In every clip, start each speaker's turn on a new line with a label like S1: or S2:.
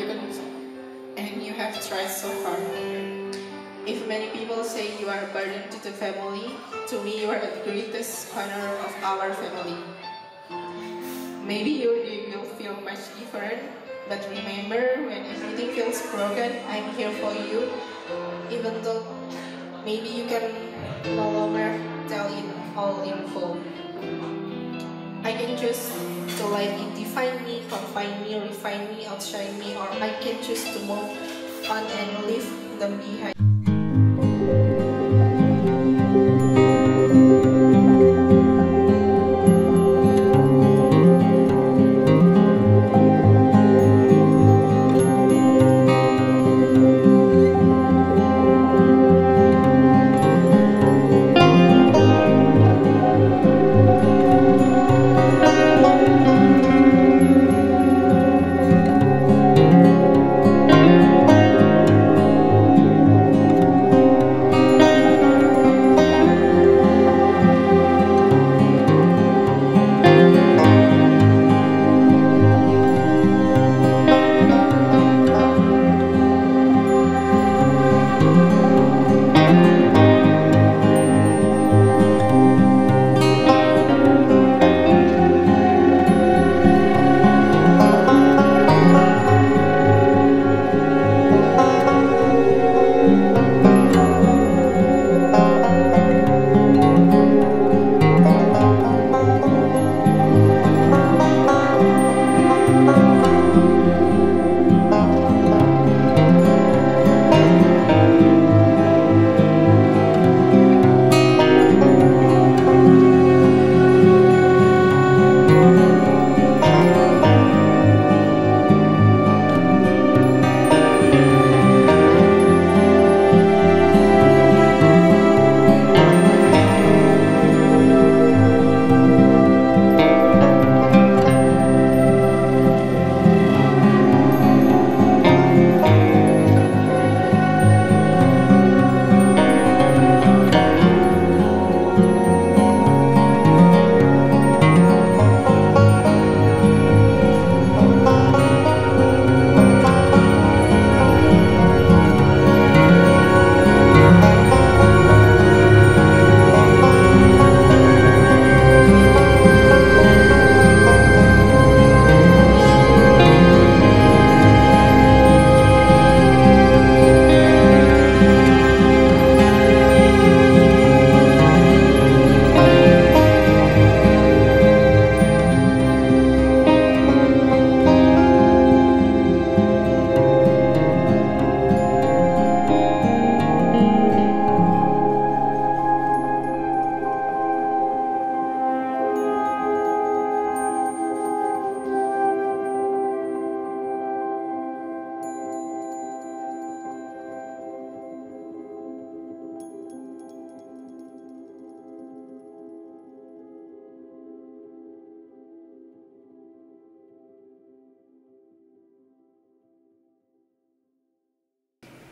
S1: you can and you have tried so hard. If many people say you are a burden to the family, to me you are the greatest honor of our family. Maybe day will feel much different, but remember when everything feels broken, I'm here for you. Even though maybe you can no longer tell it all in full. I can choose to let it define me, confine me, refine me, outshine me, or I can choose to move on and leave them behind.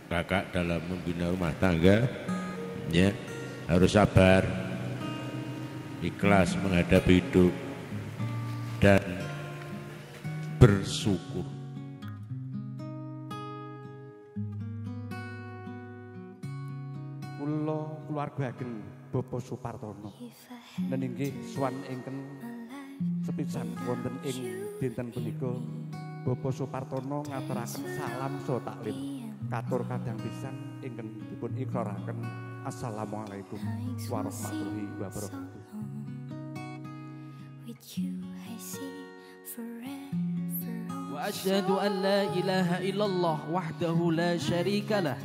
S2: Kakak dalam membina rumah tangga ya harus sabar ikhlas menghadapi hidup dan bersyukur.
S3: Kula keluarga ageng Bapak Supartono. Dan inggih swan ingkang sepisan wonten ing dinten punika Bapak Supartono ngaturaken salam so taklim katur kadang bisa ingin dipun ikrarakan Assalamualaikum warahmatullahi wabarakatuh.
S4: Wa you I see forever وأشهد أن لا إله إلا الله وحده لا شريك له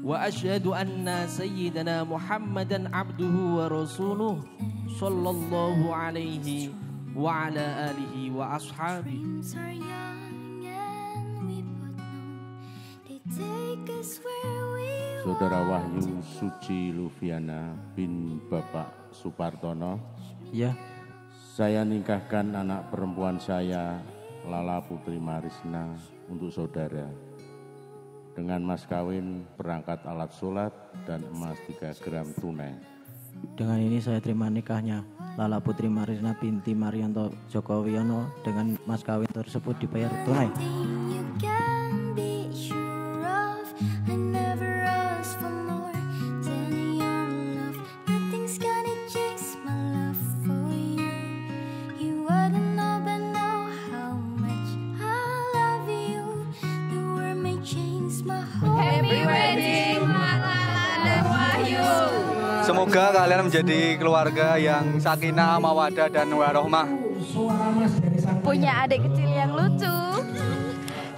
S4: وأشهد أن سيدنا محمدا عبده ورسوله
S2: Saudara Wahyu Suci Lufiana bin Bapak Supartono
S4: Ya,
S2: Saya nikahkan anak perempuan saya Lala Putri Marisna untuk saudara dengan mas kawin perangkat alat sholat dan emas 3 gram tunai.
S5: Dengan ini saya terima nikahnya Lala Putri Marisna binti Marianto Joko Wiono dengan mas kawin tersebut dibayar tunai.
S6: Semoga kalian menjadi keluarga yang sakinah, mawadah dan warohmah.
S7: Punya adik kecil yang lucu.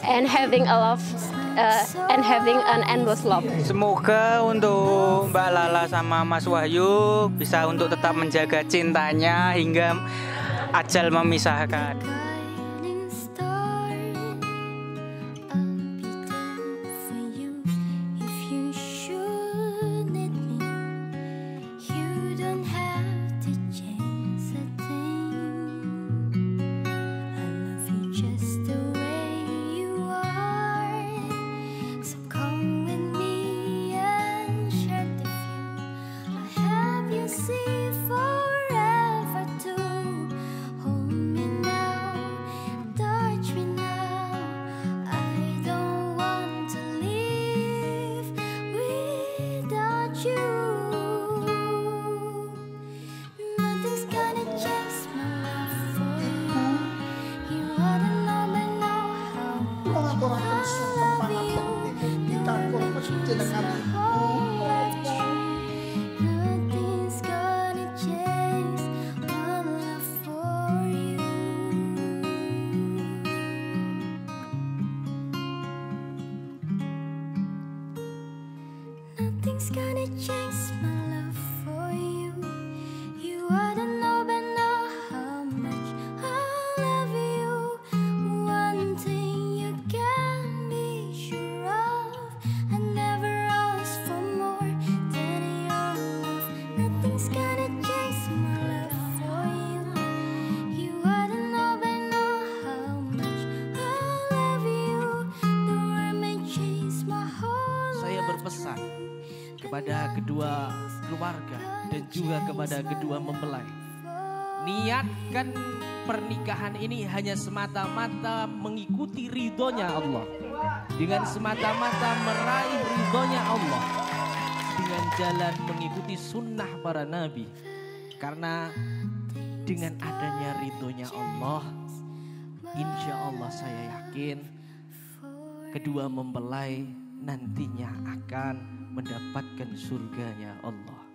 S7: And having a love uh, and having an endless love.
S8: Semoga untuk Mbak Lala sama Mas Wahyu bisa untuk tetap menjaga cintanya hingga ajal memisahkan.
S4: It's gonna change my kepada kedua keluarga dan juga kepada kedua mempelai. Niatkan pernikahan ini hanya semata-mata mengikuti ridhonya Allah. Dengan semata-mata meraih ridhonya Allah. Dengan jalan mengikuti sunnah para nabi. Karena dengan adanya ridhonya Allah, insya Allah saya yakin kedua mempelai nantinya akan mendapatkan surganya Allah.